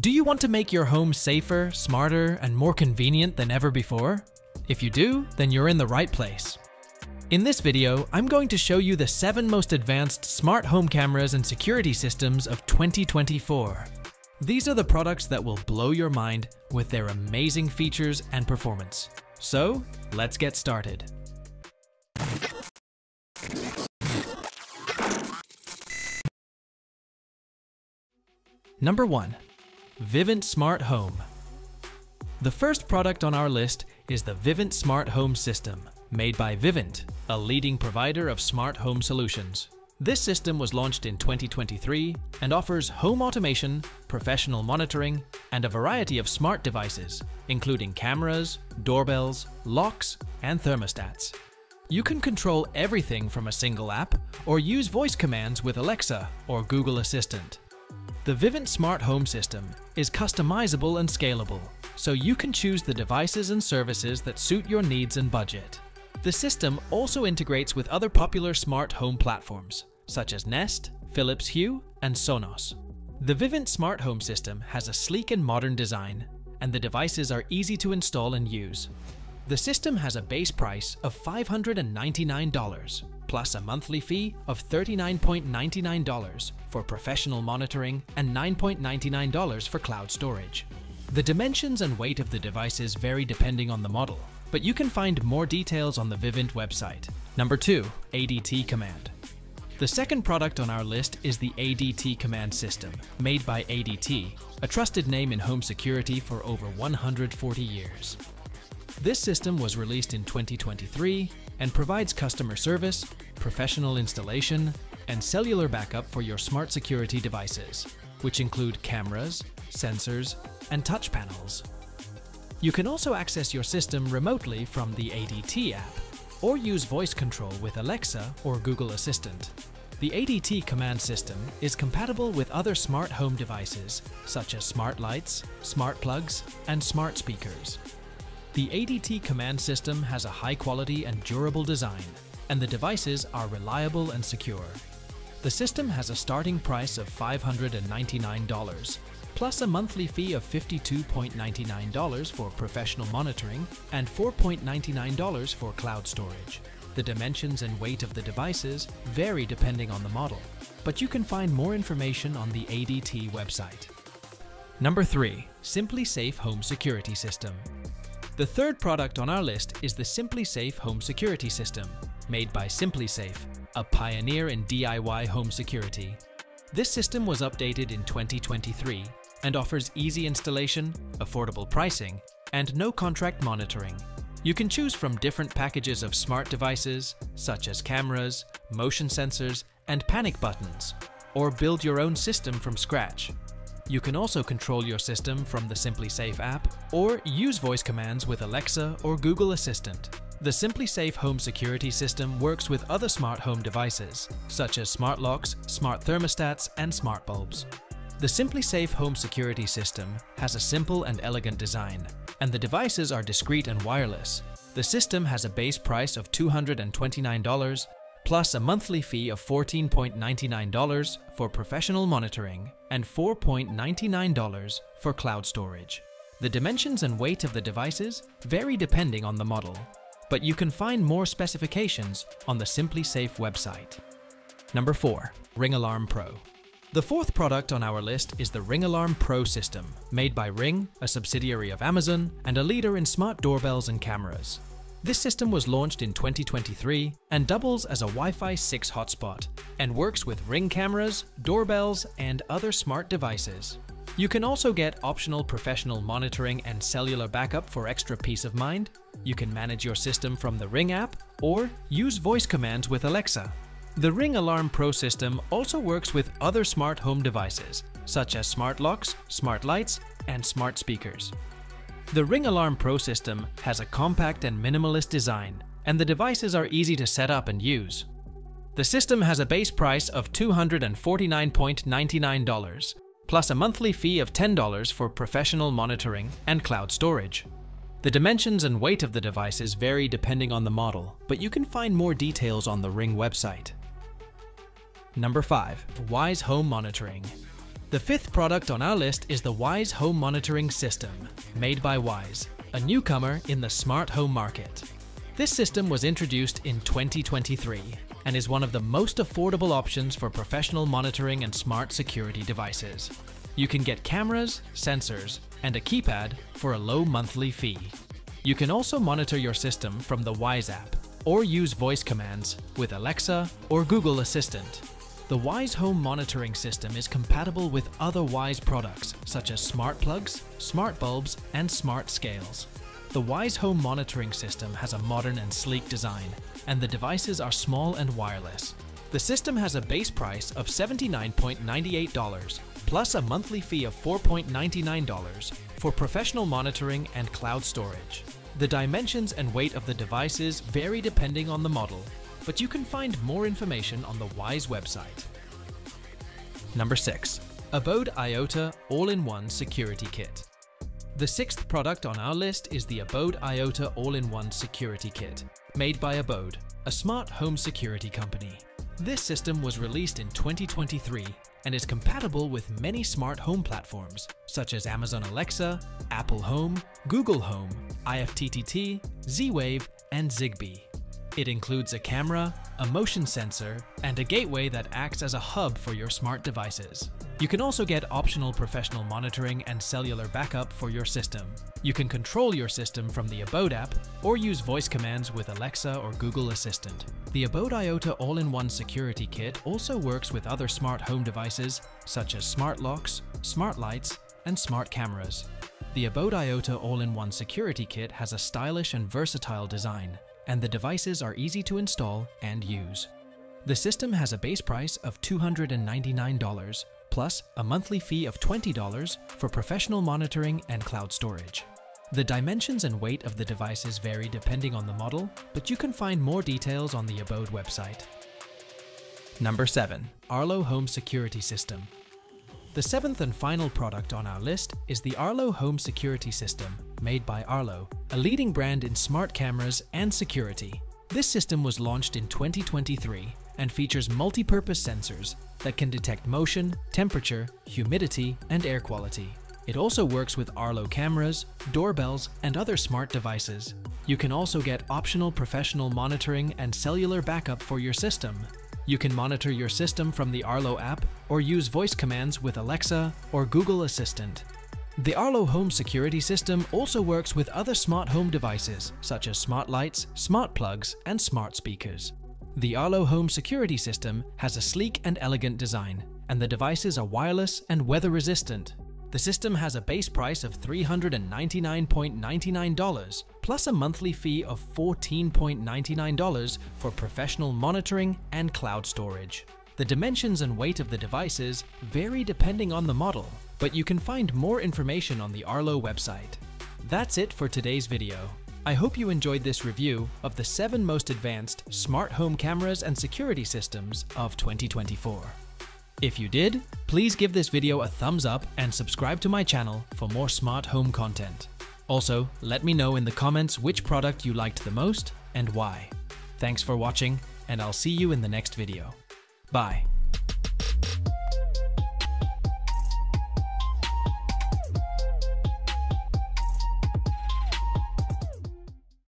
Do you want to make your home safer, smarter, and more convenient than ever before? If you do, then you're in the right place. In this video, I'm going to show you the 7 most advanced smart home cameras and security systems of 2024. These are the products that will blow your mind with their amazing features and performance. So, let's get started. Number 1. Vivint Smart Home. The first product on our list is the Vivint Smart Home System, made by Vivint, a leading provider of smart home solutions. This system was launched in 2023 and offers home automation, professional monitoring, and a variety of smart devices, including cameras, doorbells, locks, and thermostats. You can control everything from a single app or use voice commands with Alexa or Google Assistant. The Vivint Smart Home System is customizable and scalable, so you can choose the devices and services that suit your needs and budget. The system also integrates with other popular smart home platforms, such as Nest, Philips Hue, and Sonos. The Vivint Smart Home System has a sleek and modern design, and the devices are easy to install and use. The system has a base price of $599, plus a monthly fee of $39.99 for professional monitoring and $9.99 for cloud storage. The dimensions and weight of the devices vary depending on the model, but you can find more details on the Vivint website. Number 2. ADT Command. The second product on our list is the ADT Command System, made by ADT, a trusted name in home security for over 140 years. This system was released in 2023 and provides customer service, professional installation, and cellular backup for your smart security devices, which include cameras, sensors, and touch panels. You can also access your system remotely from the ADT app, or use voice control with Alexa or Google Assistant. The ADT command system is compatible with other smart home devices, such as smart lights, smart plugs, and smart speakers. The ADT command system has a high quality and durable design, and the devices are reliable and secure. The system has a starting price of $599, plus a monthly fee of $52.99 for professional monitoring and $4.99 for cloud storage. The dimensions and weight of the devices vary depending on the model, but you can find more information on the ADT website. Number 3. SimpliSafe Home Security System. The third product on our list is the SimpliSafe Home Security System, made by SimpliSafe, a pioneer in DIY home security. This system was updated in 2023 and offers easy installation, affordable pricing, and no contract monitoring. You can choose from different packages of smart devices, such as cameras, motion sensors, and panic buttons, or build your own system from scratch. You can also control your system from the SimpliSafe app or use voice commands with Alexa or Google Assistant. The SimpliSafe home security system works with other smart home devices, such as smart locks, smart thermostats, and smart bulbs. The SimpliSafe home security system has a simple and elegant design, and the devices are discreet and wireless. The system has a base price of $229, plus a monthly fee of $14.99 for professional monitoring and $4.99 for cloud storage. The dimensions and weight of the devices vary depending on the model, but you can find more specifications on the SimpliSafe website. Number 4. Ring Alarm Pro. The fourth product on our list is the Ring Alarm Pro system, made by Ring, a subsidiary of Amazon, and a leader in smart doorbells and cameras. This system was launched in 2023 and doubles as a Wi-Fi 6 hotspot and works with Ring cameras, doorbells, and other smart devices. You can also get optional professional monitoring and cellular backup for extra peace of mind. You can manage your system from the Ring app or use voice commands with Alexa. The Ring Alarm Pro system also works with other smart home devices, such as smart locks, smart lights, and smart speakers. The Ring Alarm Pro system has a compact and minimalist design, and the devices are easy to set up and use. The system has a base price of $249.99, plus a monthly fee of $10 for professional monitoring and cloud storage. The dimensions and weight of the devices vary depending on the model, but you can find more details on the Ring website. Number 5. Wyze Home Monitoring. The fifth product on our list is the Wyze Home Monitoring System, made by Wyze, a newcomer in the smart home market. This system was introduced in 2023 and is one of the most affordable options for professional monitoring and smart security devices. You can get cameras, sensors, and a keypad for a low monthly fee. You can also monitor your system from the Wyze app or use voice commands with Alexa or Google Assistant. The Wyze Home Monitoring System is compatible with other Wyze products such as smart plugs, smart bulbs, and smart scales. The Wyze Home Monitoring System has a modern and sleek design, and the devices are small and wireless. The system has a base price of $79.98 plus a monthly fee of $4.99 for professional monitoring and cloud storage. The dimensions and weight of the devices vary depending on the model, but you can find more information on the Wyze website. Number 6. Abode IOTA All-in-One Security Kit. The sixth product on our list is the Abode IOTA All-in-One Security Kit, made by Abode, a smart home security company. This system was released in 2023 and is compatible with many smart home platforms such as Amazon Alexa, Apple Home, Google Home, IFTTT, Z-Wave, and Zigbee. It includes a camera, a motion sensor, and a gateway that acts as a hub for your smart devices. You can also get optional professional monitoring and cellular backup for your system. You can control your system from the Abode app or use voice commands with Alexa or Google Assistant. The Abode IOTA All-in-One Security Kit also works with other smart home devices such as smart locks, smart lights, and smart cameras. The Abode IOTA All-in-One Security Kit has a stylish and versatile design and the devices are easy to install and use. The system has a base price of $299, plus a monthly fee of $20 for professional monitoring and cloud storage. The dimensions and weight of the devices vary depending on the model, but you can find more details on the Abode website. Number 7. Arlo Home Security System The seventh and final product on our list is the Arlo Home Security System, made by Arlo, a leading brand in smart cameras and security. This system was launched in 2023 and features multi-purpose sensors that can detect motion, temperature, humidity, and air quality. It also works with Arlo cameras, doorbells, and other smart devices. You can also get optional professional monitoring and cellular backup for your system. You can monitor your system from the Arlo app or use voice commands with Alexa or Google Assistant. The Arlo Home Security System also works with other smart home devices such as smart lights, smart plugs, and smart speakers. The Arlo Home Security System has a sleek and elegant design, and the devices are wireless and weather resistant. The system has a base price of $399.99 plus a monthly fee of $14.99 for professional monitoring and cloud storage. The dimensions and weight of the devices vary depending on the model, but you can find more information on the Arlo website. That's it for today's video. I hope you enjoyed this review of the 7 most advanced smart home cameras and security systems of 2024. If you did, please give this video a thumbs up and subscribe to my channel for more smart home content. Also, let me know in the comments which product you liked the most and why. Thanks for watching, and I'll see you in the next video. Bye.